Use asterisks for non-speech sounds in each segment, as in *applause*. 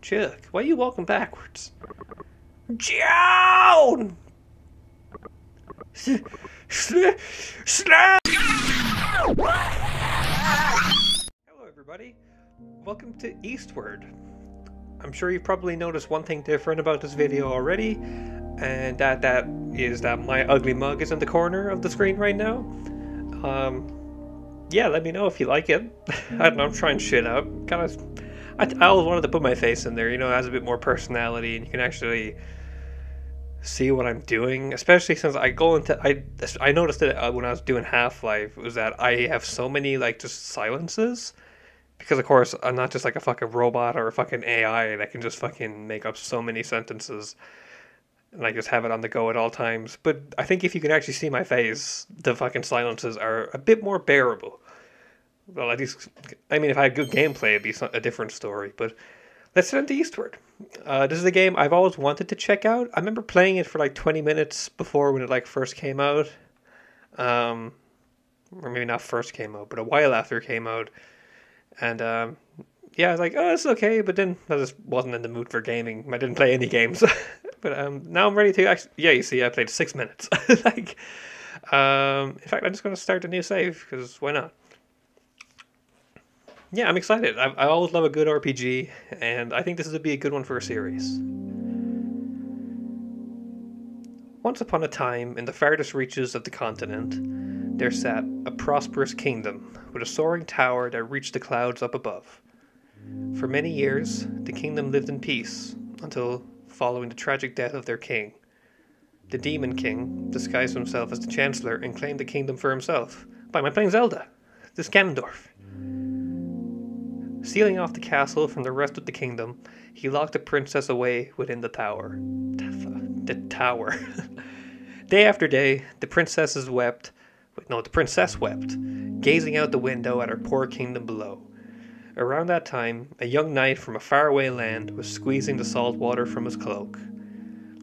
Chuck, why are you walking backwards? Snap! Hello, everybody. Welcome to Eastward. I'm sure you've probably noticed one thing different about this video already, and that that is that my ugly mug is in the corner of the screen right now. Um, yeah, let me know if you like it. *laughs* I don't know, I'm trying shit out. Kind of, I, I always wanted to put my face in there. You know, it has a bit more personality, and you can actually see what I'm doing. Especially since I go into, I I noticed it uh, when I was doing Half Life was that I have so many like just silences. Because of course I'm not just like a fucking robot or a fucking AI that can just fucking make up so many sentences and I just have it on the go at all times. But I think if you can actually see my face, the fucking silences are a bit more bearable. Well, at least, I mean, if I had good gameplay, it'd be a different story. But let's head into Eastward. Uh, this is a game I've always wanted to check out. I remember playing it for like 20 minutes before when it like first came out. Um, or maybe not first came out, but a while after it came out. And um, yeah, I was like, oh, it's okay. But then I just wasn't in the mood for gaming. I didn't play any games. *laughs* but um, now I'm ready to actually. Yeah, you see, I played six minutes. *laughs* like, um, in fact, I'm just going to start a new save because why not? Yeah, I'm excited. I, I always love a good RPG, and I think this would be a good one for a series. Once upon a time, in the farthest reaches of the continent, there sat a prosperous kingdom with a soaring tower that reached the clouds up above. For many years, the kingdom lived in peace until following the tragic death of their king. The Demon King disguised himself as the Chancellor and claimed the kingdom for himself by my playing Zelda, this Ganondorf. Sealing off the castle from the rest of the kingdom, he locked the princess away within the tower. The tower. *laughs* day after day, the princesses wept. No, the princess wept, gazing out the window at her poor kingdom below. Around that time, a young knight from a faraway land was squeezing the salt water from his cloak.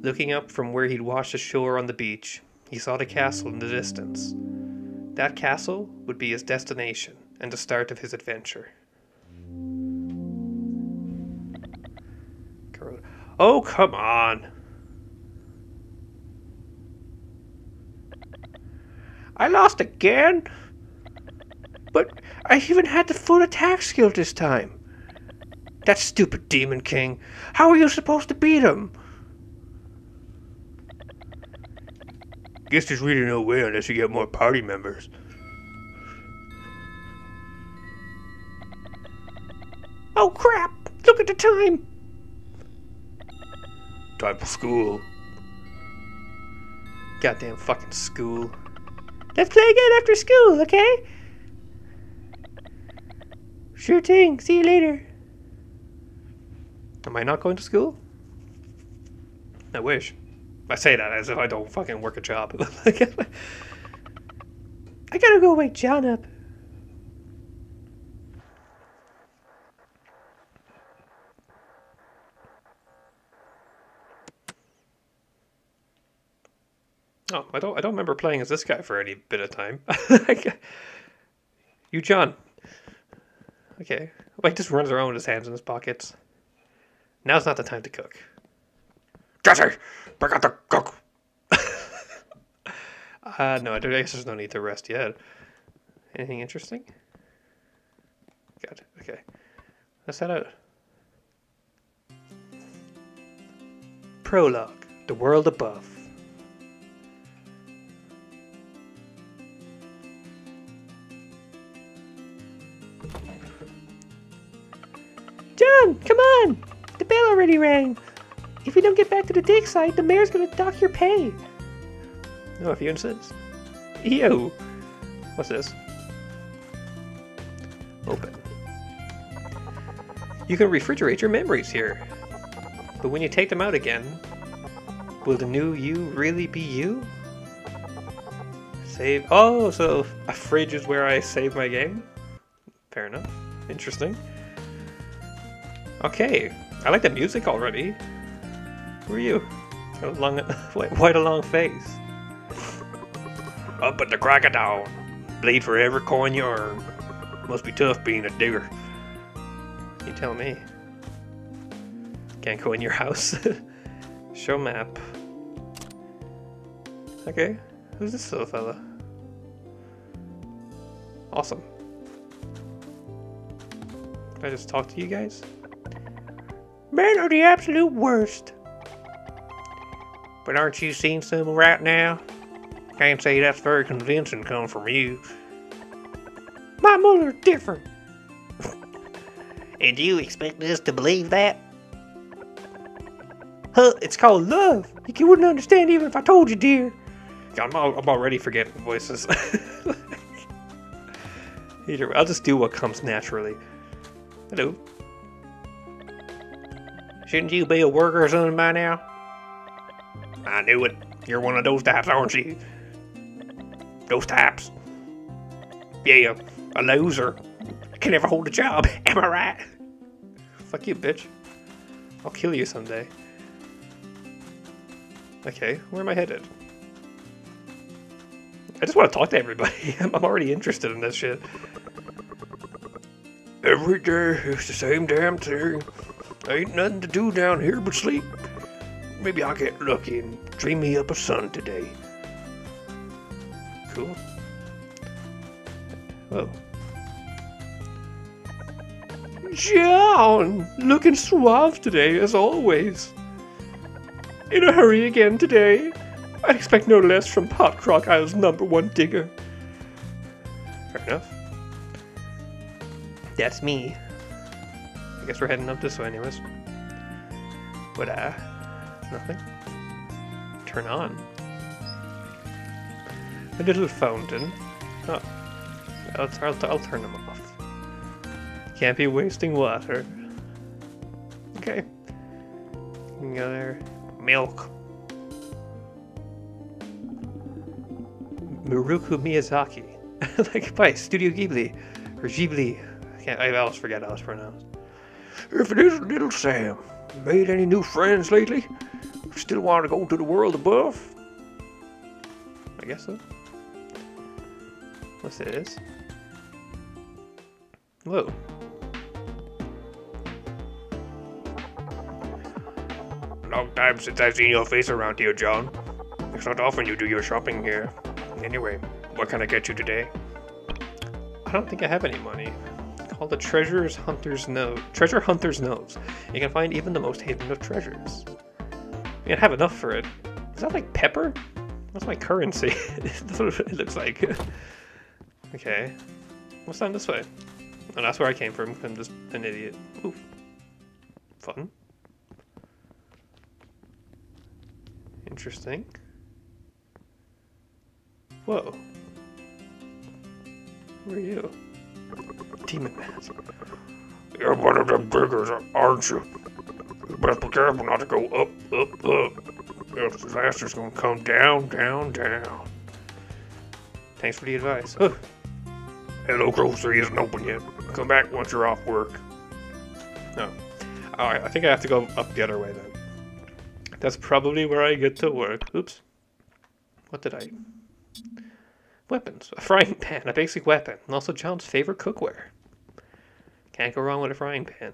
Looking up from where he'd washed ashore on the beach, he saw the castle in the distance. That castle would be his destination and the start of his adventure. Oh, come on! I lost again? But I even had the full attack skill this time. That stupid Demon King. How are you supposed to beat him? Guess there's really no way unless you get more party members. Oh crap! Look at the time! Time for school. Goddamn fucking school. Let's play again after school, okay? Sure thing. See you later. Am I not going to school? I wish. I say that as if I don't fucking work a job. *laughs* I gotta go wake John up. Oh, I don't I don't remember playing as this guy for any bit of time. *laughs* you John. Okay. He just runs around with his hands in his pockets. Now's not the time to cook. Jesse! Bring out the cook! *laughs* uh, no, I guess there's no need to rest yet. Anything interesting? Good. Okay. Let's head out. Prologue The World Above. John, come on! The bell already rang. If you don't get back to the dig site, the mayor's gonna dock your pay. Oh, no, if you insist. Ew. What's this? Open. You can refrigerate your memories here. But when you take them out again, will the new you really be you? Save. Oh, so a fridge is where I save my game? Fair enough. Interesting. Okay, I like the music already. Who are you? A long, quite a long face. Up at the dawn. Bleed for every coin you earn. Must be tough being a digger. You tell me. Can't go in your house. *laughs* Show map. Okay, who's this little fella? Awesome. Can I just talk to you guys? Men are the absolute worst. But aren't you seeing some right now? Can't say that's very convincing coming from you. My mother's different. And do you expect us to believe that? Huh, it's called love. You wouldn't understand even if I told you, dear. I'm, all, I'm already forgetting voices. *laughs* Either way, I'll just do what comes naturally. Hello. Shouldn't you be a worker or something by now? I knew it. You're one of those types, aren't you? Those types. Yeah, a loser. Can never hold a job. *laughs* Am I right? Fuck you, bitch. I'll kill you someday. Okay, where am I headed? I just want to talk to everybody. *laughs* I'm already interested in this shit. Every day it's the same damn thing. Ain't nothing to do down here but sleep. Maybe I'll get lucky and dream me up a sun today. Cool. Oh. John! Looking suave today, as always. In a hurry again today. I expect no less from Potcrock Isle's number one digger. Fair enough. That's me. I guess we're heading up this way anyways. But, uh, nothing? Turn on. A little fountain. Oh. I'll, I'll, I'll turn them off. Can't be wasting water. Okay. There. Milk. Muruku Miyazaki. *laughs* like by Studio Ghibli. Or Ghibli. I, can't, I always forget how it's pronounced. If it isn't little Sam, made any new friends lately? Still want to go to the world above? I guess so. What's this? Whoa. Long time since I've seen your face around here, John. It's not often you do your shopping here. Anyway, what can I get you today? I don't think I have any money. Called the Treasure's Hunter's Nose. Treasure Hunter's Nose. You can find even the most hidden of treasures. You can have enough for it. Is that like pepper? That's my currency. *laughs* that's what it looks like. *laughs* okay. What's down this way? And oh, that's where I came from. I'm just an idiot. Ooh. Fun. Interesting. Whoa. Who are you? Demon Mask. You're one of them diggers, aren't you? You better be careful not to go up, up, up. Else disaster's gonna come down, down, down. Thanks for the advice. Oh. Hello, grocery isn't open yet. Come back once you're off work. No. Alright, I think I have to go up the other way then. That's probably where I get to work. Oops. What did I... Weapons. A frying pan, a basic weapon, and also John's favorite cookware. Can't go wrong with a frying pan.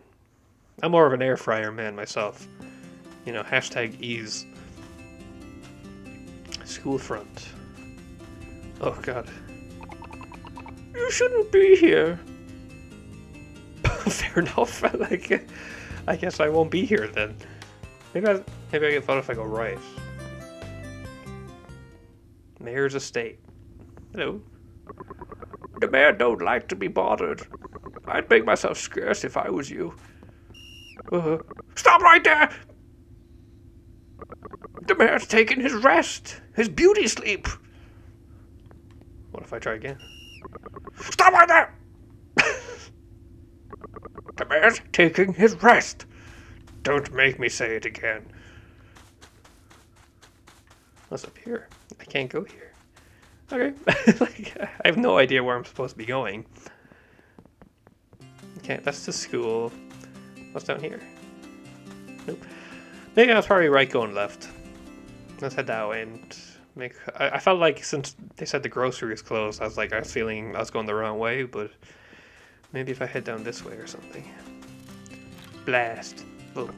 I'm more of an air fryer man myself. You know, hashtag ease. School front. Oh god. You shouldn't be here. *laughs* Fair enough. *laughs* like, I guess I won't be here then. Maybe I, maybe I get fun if I go right. Mayor's estate. Hello. The mayor don't like to be bothered. I'd make myself scarce if I was you. Uh, stop right there! The mayor's taking his rest, his beauty sleep. What if I try again? Stop right there! *laughs* the mayor's taking his rest. Don't make me say it again. What's up here? I can't go here. Okay. *laughs* like, I have no idea where I'm supposed to be going. Okay, that's the school. What's down here? Nope. Maybe I was probably right going left. Let's head that way and make. I, I felt like since they said the grocery is closed, I was like, I was feeling I was going the wrong way, but maybe if I head down this way or something. Blast. Oh.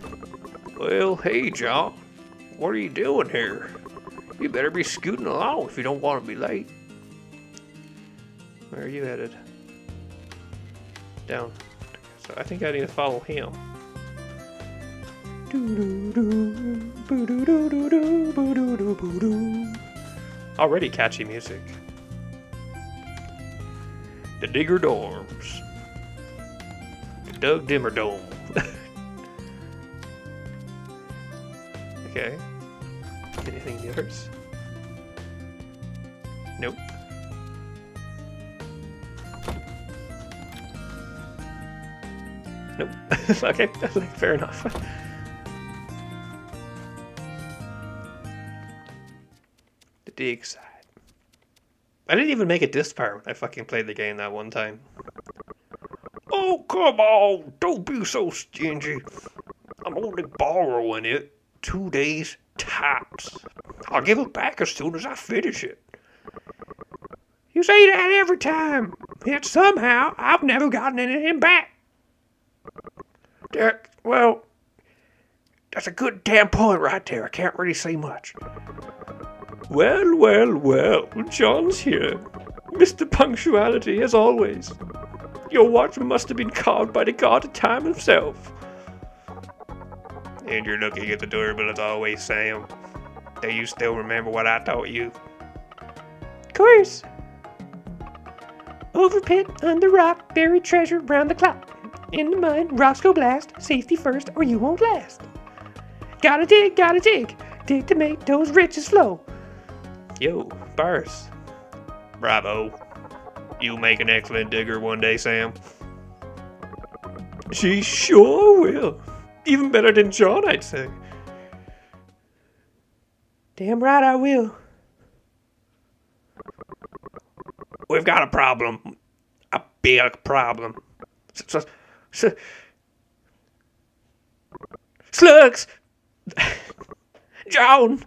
Well, hey, John. What are you doing here? You better be scooting along if you don't want to be late. Where are you headed? Down. So I think I need to follow him. Already catchy music. The Digger Dorms. The Doug Dimmer Dome. *laughs* okay. Anything yours? Nope. Nope. *laughs* okay, *laughs* fair enough. the dig side. I didn't even make it this far when I fucking played the game that one time. Oh, come on! Don't be so stingy. I'm only borrowing it two days tops. I'll give it back as soon as I finish it. You say that every time, yet somehow I've never gotten anything back. That, well, that's a good damn point right there. I can't really say much. Well, well, well, John's here. Mr. Punctuality, as always. Your watch must have been carved by the god of time himself. And you're looking at the doorbell as always, Sam. Do you still remember what I taught you? Of course. Over pit, under rock, buried treasure round the clock. In the mud, Roscoe blast, safety first or you won't last. Gotta dig, gotta dig, dig to make those riches flow. Yo, bars. Bravo. You'll make an excellent digger one day, Sam. She sure will. Even better than John, I'd say. Damn right I will. We've got a problem. A big problem. Slugs! John!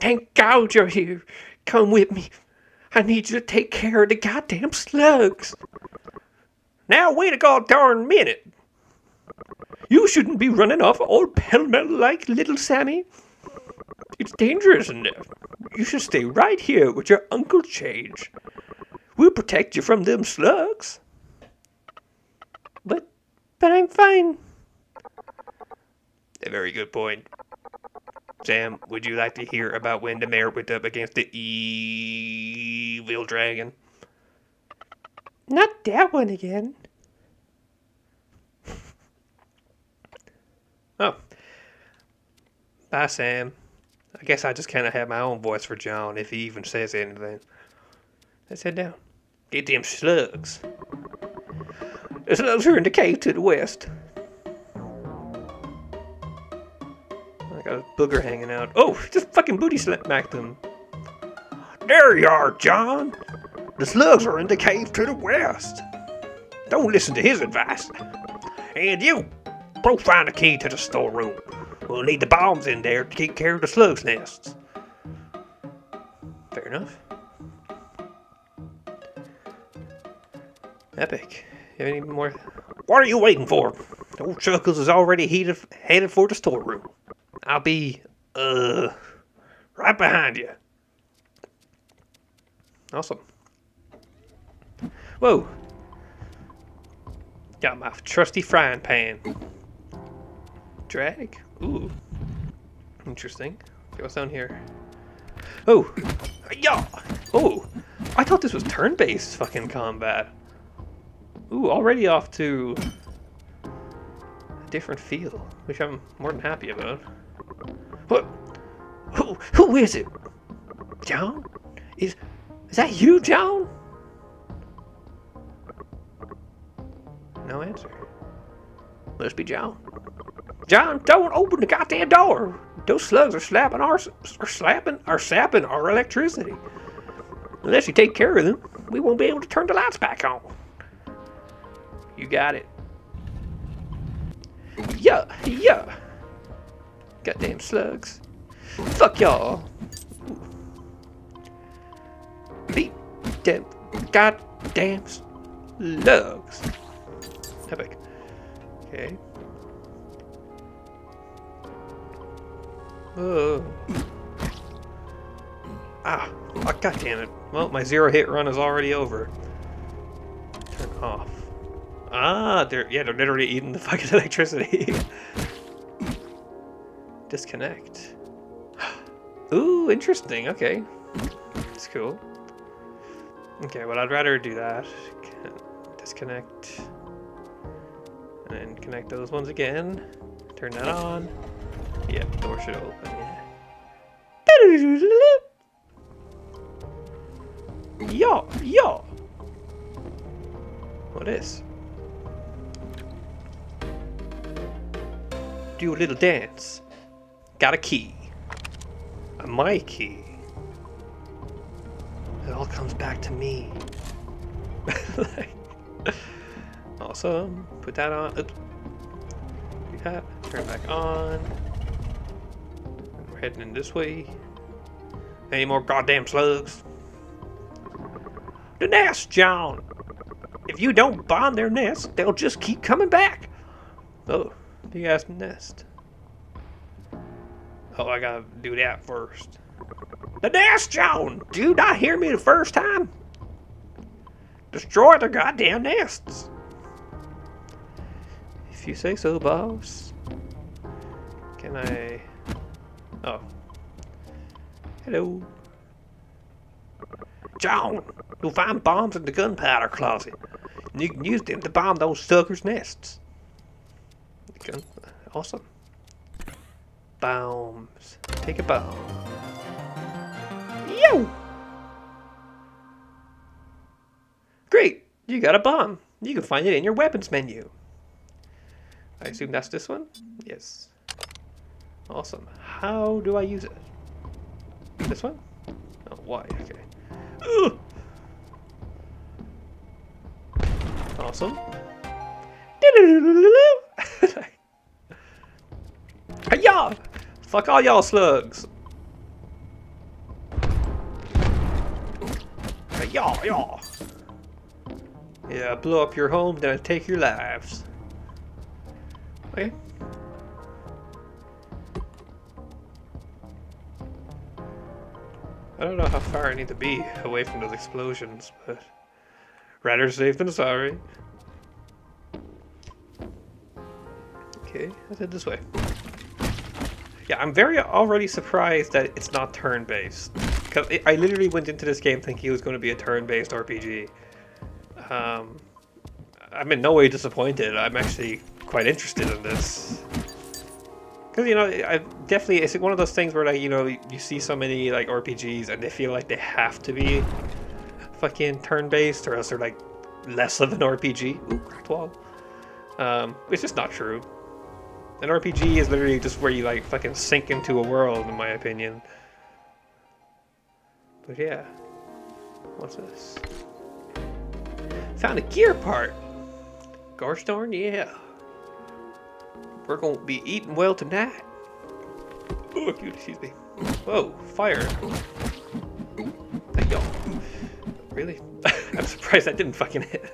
Thank God you're here. Come with me. I need you to take care of the goddamn slugs. Now wait a god darn minute. You shouldn't be running off all pell-mell like little Sammy. It's dangerous enough. You should stay right here with your Uncle Change. We'll protect you from them slugs. But, but I'm fine. A very good point. Sam, would you like to hear about when the mayor went up against the evil dragon? Not that one again. *laughs* oh. Bye, Sam. I guess I just kind of have my own voice for John if he even says anything. Let's head down. Get them slugs. The slugs are in the cave to the west. I got a booger hanging out. Oh, just fucking booty smacked them. There you are, John. The slugs are in the cave to the west. Don't listen to his advice. And you, go find the key to the storeroom. We'll need the bombs in there to take care of the slugs' nests. Fair enough. Epic. You have any more? What are you waiting for? Old Chuckles is already heated, headed for the storeroom. I'll be, uh, right behind you. Awesome. Whoa. Got my trusty frying pan. Drag? Ooh. Interesting. Okay, what's down here? Oh! Yeah! Oh! I thought this was turn-based fucking combat. Ooh, already off to a different feel, which I'm more than happy about. What? Who? Who is it? John? Is is that you, John? No answer. Must be John. John, don't open the goddamn door. Those slugs are slapping our are slapping are sapping our electricity. Unless you take care of them, we won't be able to turn the lights back on. You got it. Yeah, yeah. Goddamn slugs. Fuck y'all. Beat them goddamn slugs. Epic. Okay. Oh. Ah, oh, god damn it. Well, my zero hit run is already over. Turn off. Ah, they're yeah, they're literally eating the *laughs* fucking electricity. Disconnect. *sighs* Ooh, interesting. Okay, it's cool. Okay, well, I'd rather do that. Disconnect. And then connect those ones again. Turn that on. Yep, door should open. Yeah. *laughs* Yo, yo. What is? Do a little dance. Got a key. A my key. It all comes back to me. *laughs* awesome. Put that on. Oops. Do that. Turn back on. We're heading in this way. Any more goddamn slugs? The nest, John. If you don't bomb their nest, they'll just keep coming back. Oh, big ass nest. Oh, I gotta do that first. The nest, John! Do you not hear me the first time? Destroy the goddamn nests. If you say so, boss. Can I... Oh. Hello. John, you'll find bombs in the gunpowder closet. And you can use them to bomb those suckers' nests. Awesome. Bombs. Take a bomb. Yo! Great! You got a bomb. You can find it in your weapons menu. I assume that's this one? Yes. Awesome. How do I use it? This one? Oh, why? Okay. Ugh. Awesome. Fuck all y'all slugs. Hiya, y'all. Yeah, blow up your home, then I take your lives. Okay. I don't know how far I need to be away from those explosions, but rather safe than sorry. Okay, let's head this way. Yeah, I'm very already surprised that it's not turn-based. Because I literally went into this game thinking it was going to be a turn-based RPG. Um, I'm in no way disappointed. I'm actually quite interested in this. Because, you know, I definitely, it's one of those things where, like, you know, you see so many, like, RPGs and they feel like they have to be fucking turn-based or else they're, like, less of an RPG. Ooh, cracked wall. Um, it's just not true. An RPG is literally just where you, like, fucking sink into a world, in my opinion. But yeah. What's this? Found a gear part! Gosh darn, yeah. We're gonna be eating well tonight. Oh, excuse me. Whoa, fire. Thank y'all. Really? *laughs* I'm surprised that didn't fucking hit.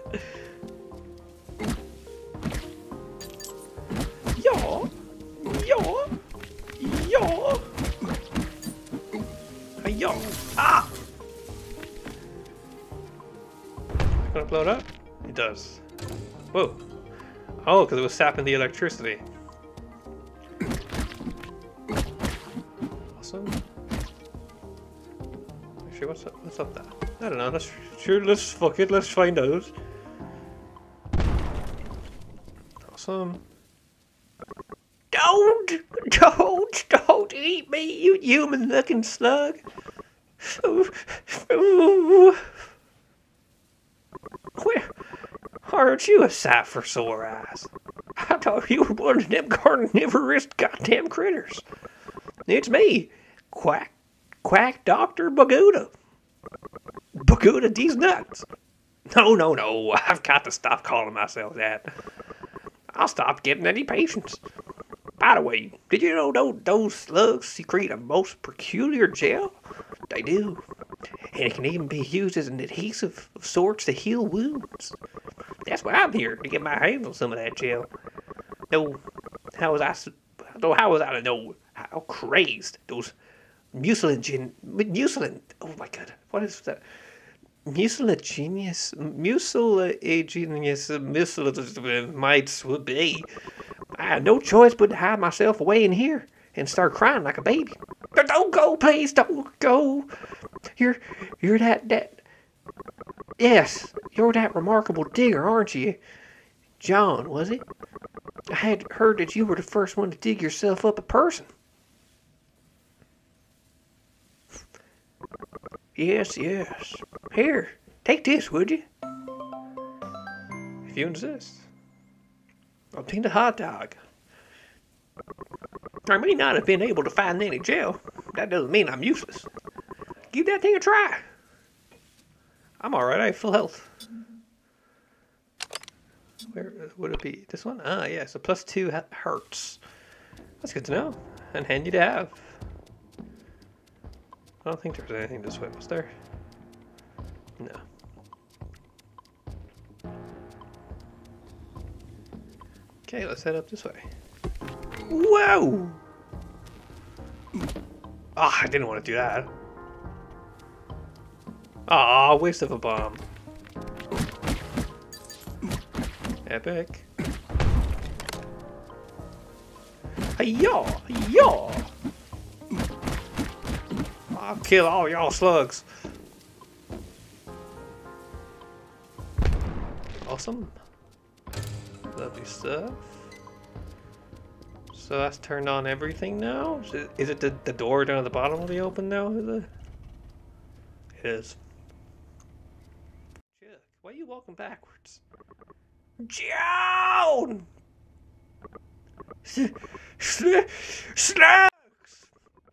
Does. Whoa. Oh, because it was sapping the electricity. Awesome. Actually, what's up? What's up there? I don't know. Let's sure. Let's fuck it. Let's find out. Awesome. Don't, don't, don't eat me, you human-looking slug. Where? Aren't you a sight for sore eyes? I thought you were one of them carnivorous goddamn critters. It's me, Quack, Quack Doctor Baguda. Baguda these nuts. No, no, no, I've got to stop calling myself that. I'll stop getting any patients. By the way, did you know those, those slugs secrete a most peculiar gel? They do. And it can even be used as an adhesive of sorts to heal wounds. That's why I'm here, to get my hands on some of that gel. No, how was I, no, how was I to know How crazed those mucilagin mucilin. Oh my god, what is that? Mucilagenius, mucilagenius, mucilagenius mites would be. I had no choice but to hide myself away in here and start crying like a baby. Don't go, please, don't go. You're, you're that that. Yes, you're that remarkable digger, aren't you? John, was it? I had heard that you were the first one to dig yourself up a person. Yes, yes. Here, take this, would you? If you insist. Obtained a hot dog. I may not have been able to find any gel. That doesn't mean I'm useless. Give that thing a try. I'm alright, I have full health. Where would it be? This one? Ah, yeah, so plus two hurts. That's good to know. And handy to have. I don't think there's anything this way, was there? No. Okay, let's head up this way. Whoa! Ah, oh, I didn't want to do that. Oh, waste of a bomb. Epic. Yaw! Yaw! I'll kill all y'all slugs. Awesome. Lovely stuff. So that's turned on everything now? Is it, is it the, the door down at the bottom will be open now? Is it? It is. Chuck, why are you walking backwards? Joan! Slugs!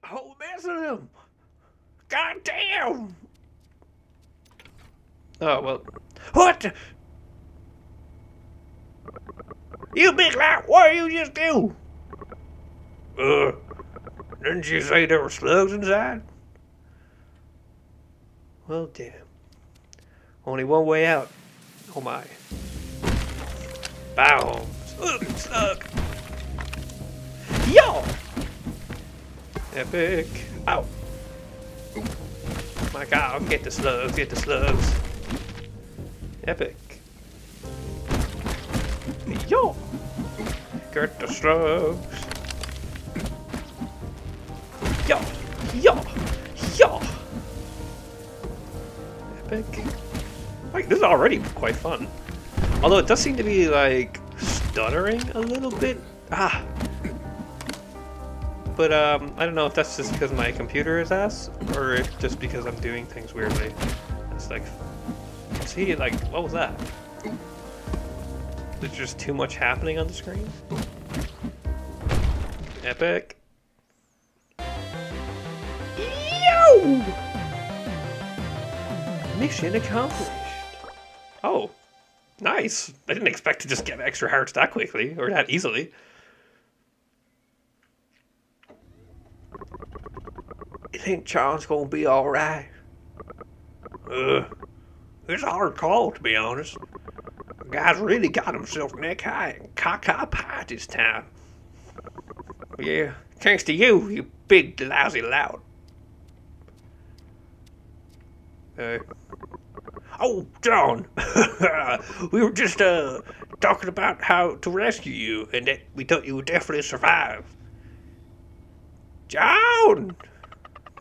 Whole mess of them! God damn! Oh, well. What? You big lout, what did you just do? Uh, didn't you say there were slugs inside? Well, damn. Only one way out. Oh my. Boom. Slug. Yo! Epic. Ow. My god, get the slugs, get the slugs. Epic. Yo! Get the slugs. Yo! Yo! Yo! Epic. This is already quite fun. Although it does seem to be, like, stuttering a little bit. Ah, but um, I don't know if that's just because my computer is ass, or if just because I'm doing things weirdly. It's like, see, like, what was that? There's just too much happening on the screen? Epic. Yo! Mission accomplished. Oh, nice. I didn't expect to just get extra hearts that quickly, or that easily. You think John's gonna be alright? It's a hard call, to be honest. The guy's really got himself neck high and cock high this time. Yeah, thanks to you, you big lousy lout. Uh, oh, John, *laughs* we were just uh, talking about how to rescue you and that we thought you would definitely survive. John!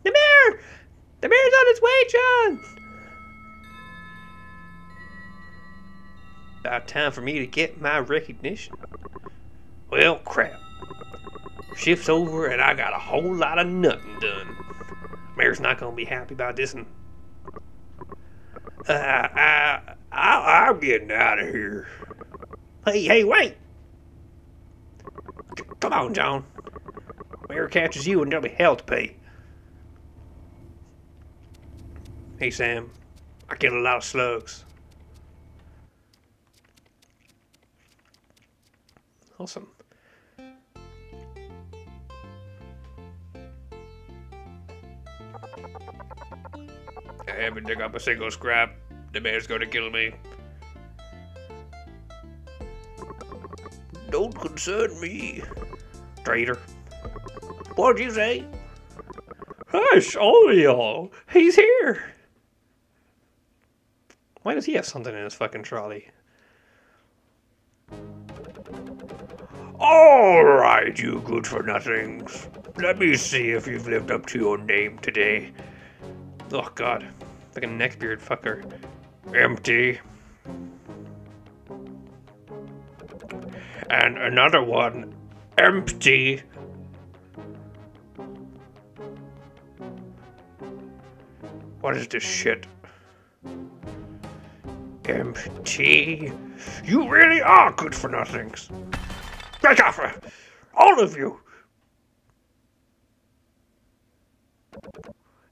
The mayor! The mayor's on his way, John! About time for me to get my recognition. Well, crap. Shift's over and I got a whole lot of nothing done. Mayor's not gonna be happy about this one. Uh, I, I, I'm getting out of here. Hey, hey, wait! C come on, John. Mayor catches you and there'll be hell to pay. Hey Sam, I get a lot of slugs. Awesome. Haven't dug up a single scrap. The bear's gonna kill me. Don't concern me, traitor. What'd you say? Hush, all of y'all. He's here. Why does he have something in his fucking trolley? All right, you good for nothings. Let me see if you've lived up to your name today. Oh god. Like a neckbeard fucker. Empty. And another one. Empty. What is this shit? Empty. You really are good for nothings. Get off! All of you!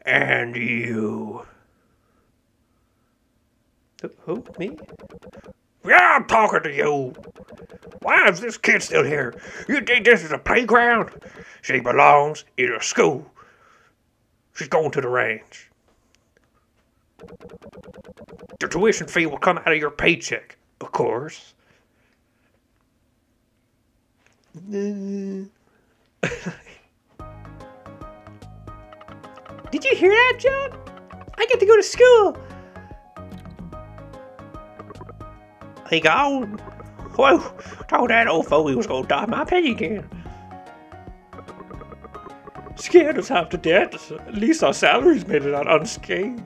And you. Who? Me? Yeah, I'm talking to you. Why is this kid still here? You think this is a playground? She belongs in a school. She's going to the range. The tuition fee will come out of your paycheck, of course. *laughs* Did you hear that, John? I get to go to school. He gone. Whoa, told that old fool he was gonna die my pay again. Scared us half to death. At least our salaries made it out unscathed.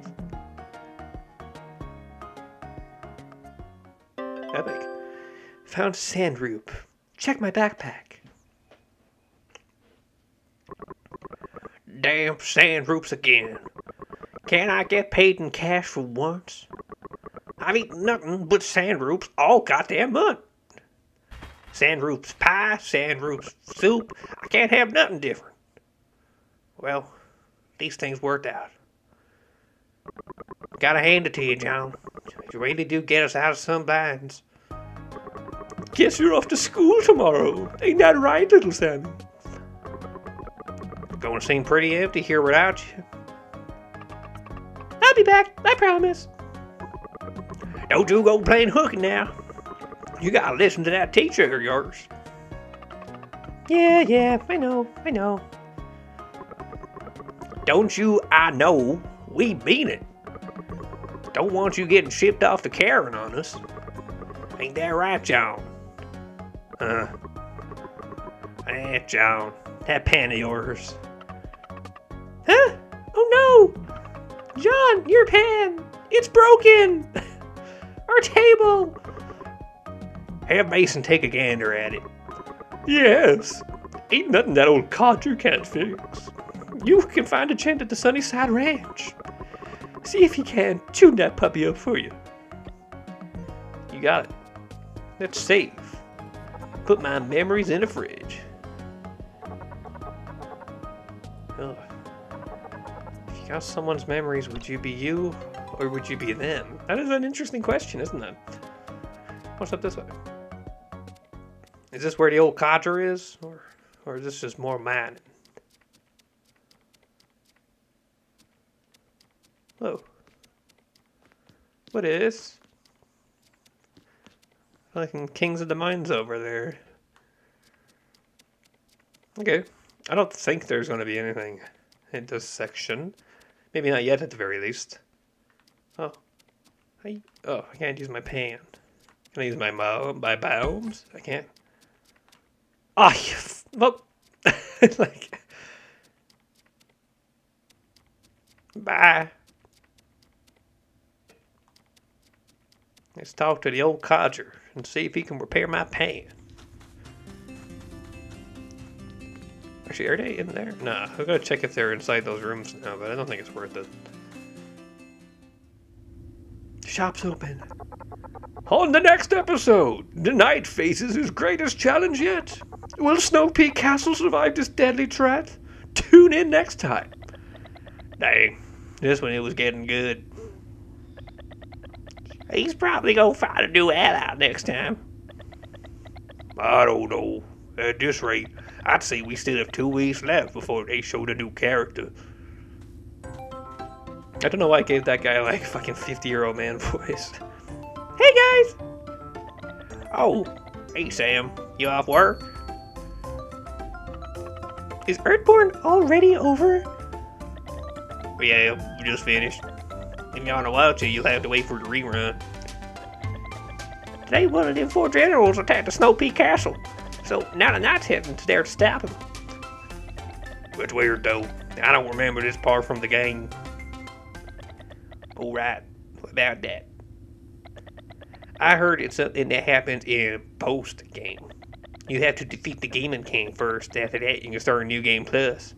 Epic. Found sand roop. Check my backpack. Damn sand roops again. Can I get paid in cash for once? I've eaten nothing but sand roops all goddamn month. Sand roops pie, sand roops soup. I can't have nothing different. Well, these things worked out. Gotta hand it to you, John. You really do get us out of some binds. Guess you're off to school tomorrow. Ain't that right, little Sammy? Gonna seem pretty empty here without you. I'll be back. I promise. Don't you go playing hooky now. You gotta listen to that teacher of yours. Yeah, yeah, I know, I know. Don't you? I know. We mean it. Don't want you getting shipped off to Karen on us. Ain't that right, John? Uh. Eh, John. That pen of yours. Huh? Oh no! John, your pen! It's broken! *laughs* Our table! Have Mason take a gander at it. Yes. Ain't nothing that old codger can't fix. You can find a gent at the Sunnyside Ranch. See if he can tune that puppy up for you. You got it. Let's save. Put my memories in a fridge. Got someone's memories, would you be you or would you be them? That is an interesting question, isn't it? What's up this way? Is this where the old codger is? Or, or is this just more mining? Whoa. What is? Fucking Kings of the Mines over there. Okay. I don't think there's going to be anything in this section. Maybe not yet at the very least. Oh. I, oh, I can't use my pan. Can I use my my bombs? I can't. Ah, oh, yes. Well, *laughs* like. Bye. Let's talk to the old codger and see if he can repair my pan. Actually, are they in there? Nah, I'm gonna check if they're inside those rooms now, but I don't think it's worth it. Shop's open. On the next episode, the knight faces his greatest challenge yet. Will Snow Peak Castle survive this deadly threat? Tune in next time. Dang, this one it was getting good. He's probably gonna find a new ally next time. I don't know. At this rate, I'd say we still have two weeks left before they show the new character. I don't know why I gave that guy like *laughs* fucking 50 year old man voice. Hey guys! Oh, hey Sam, you off work? is Earthborn already over? Yeah, we just finished. If you want to watch it, you'll have to wait for the rerun. Today, one of them four generals attacked the Snow Peak Castle. So now the Knights heading there to stop him. It's weird though. I don't remember this part from the game. Alright, about that? I heard it's something that happens in post game. You have to defeat the Demon King first. After that, you can start a new game plus.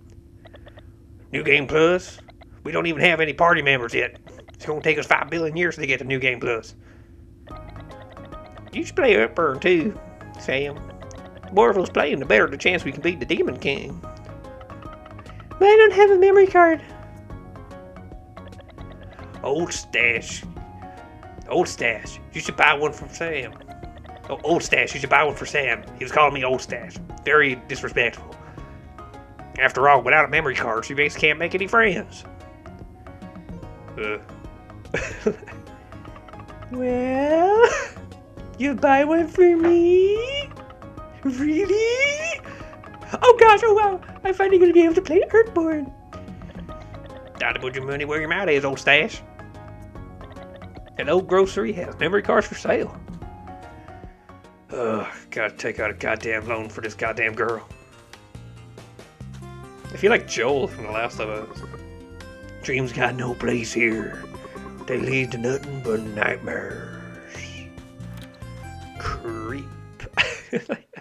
New Game Plus? We don't even have any party members yet. It's gonna take us five billion years to get to New Game Plus. You should play Earthborn too, Sam. The more of us playing, the better the chance we can beat the Demon King. But I don't have a memory card. Old stash. Old stash. You should buy one from Sam. Oh, old stash. You should buy one for Sam. He was calling me old stash. Very disrespectful. After all, without a memory card, you basically can't make any friends. Uh. *laughs* Well, *laughs* you buy one for me? Really? Oh gosh, oh wow, I'm finally gonna be able to play Earthborn. Gotta put your money where your mouth is, old stash. An old grocery has memory cards for sale. Ugh, gotta take out a goddamn loan for this goddamn girl. I feel like Joel from The Last of Us. Dreams got no place here. They lead to nothing but nightmares. Creep. *laughs*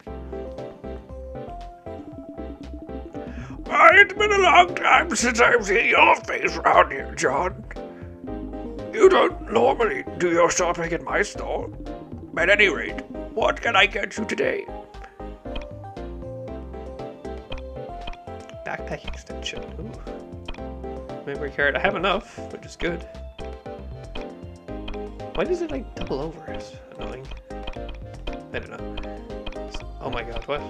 it's been a long time since I've seen your face around here, John. You don't normally do your shopping at my store. At any rate, what can I get you today? Backpack extension. Ooh. Memory card. I have enough, which is good. Why does it like double over? It's annoying. I don't know. Oh my god, what?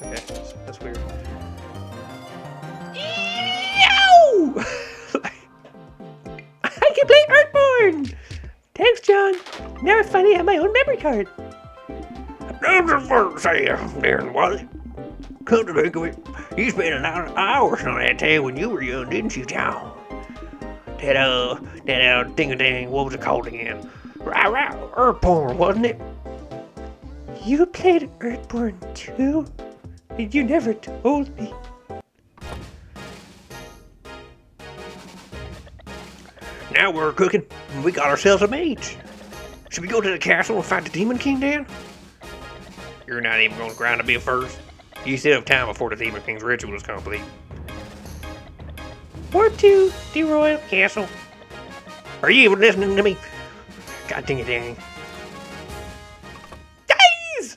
Okay, that's weird. *laughs* I can play Earthborn! Thanks, John. Now I finally have my own memory card. That's the first Sam, then, was it? Come to think of it, you spent a lot of hours on that tail when you were young, didn't you, John? That, uh, that, uh, ding-a-ding, what was it called again? Right, right, Earthborn, wasn't it? You played Earthborn too? And you never told me. Now we're cooking, and we got ourselves a mage. Should we go to the castle and fight the Demon King, Dan? You're not even grind to be a first. You still have time before the Demon King's ritual is complete. Or to the royal castle. Are you even listening to me? God dang it, Danny. Guys!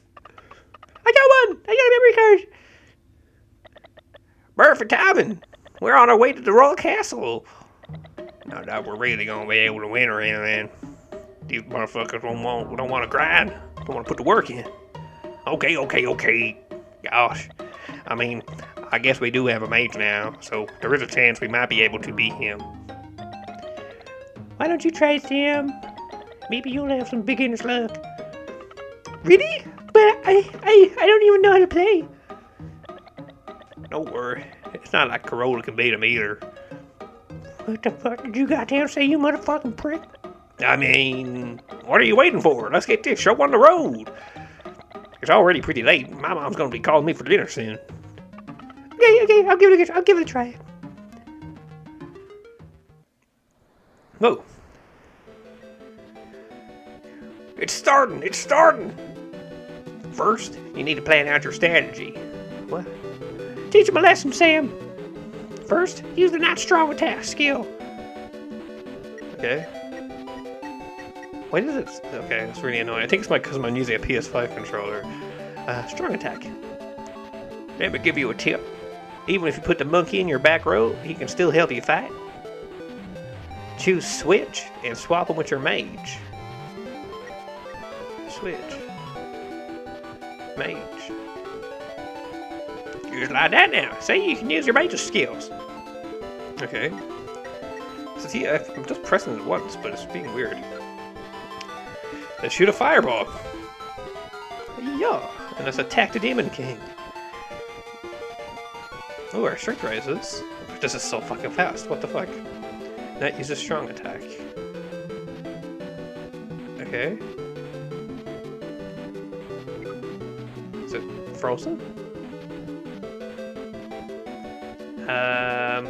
I got one! I got a memory card! Perfect timing. We're on our way to the royal castle. Now that we're really gonna be able to win or anything. These motherfuckers don't want don't want to grind. Don't want to put the work in. Okay, okay, okay. Gosh, I mean, I guess we do have a mage now, so there is a chance we might be able to beat him. Why don't you try Sam? Maybe you'll have some beginner's luck. Really? But I, I, I don't even know how to play. Don't worry. It's not like Corolla can beat him either. What the fuck did you goddamn say, you motherfucking prick? I mean, what are you waiting for? Let's get this show on the road. It's already pretty late. My mom's gonna be calling me for dinner soon. Okay, okay, I'll give it a, I'll give it a try. Whoa. It's starting. It's starting. First, you need to plan out your strategy. What? Teach him a lesson, Sam. First, use the not strong attack skill. Okay. Why does it? Okay, it's really annoying. I think it's my because I'm using a PS5 controller. Uh, strong attack. Let me give you a tip. Even if you put the monkey in your back row, he can still help you fight. Choose switch and swap him with your mage. Switch. Mage. Just like that now. See, you can use your mage's skills. Okay. So see, I'm just pressing it once, but it's being weird. Then shoot a fireball. Yeah, and let's attack the Demon King. Oh, our strength rises. This is so fucking fast. What the fuck? That uses strong attack. Okay. Is it frozen? Um.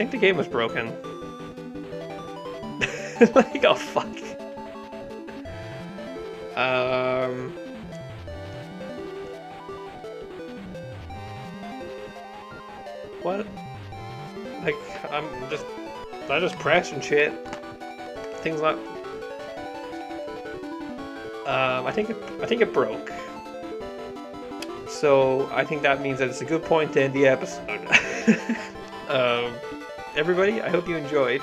I think the game was broken. *laughs* like, oh fuck. Um. What? Like, I'm just. I just press and shit. Things like. Um, I think it, I think it broke. So I think that means that it's a good point to end the episode. *laughs* um, everybody, I hope you enjoyed.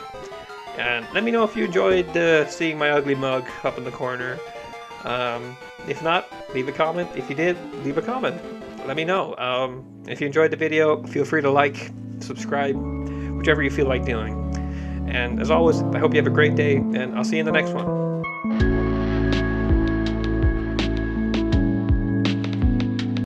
And let me know if you enjoyed uh, seeing my ugly mug up in the corner. Um, if not, leave a comment. If you did, leave a comment. Let me know. Um, if you enjoyed the video, feel free to like, subscribe, whichever you feel like doing. And as always, I hope you have a great day, and I'll see you in the next one.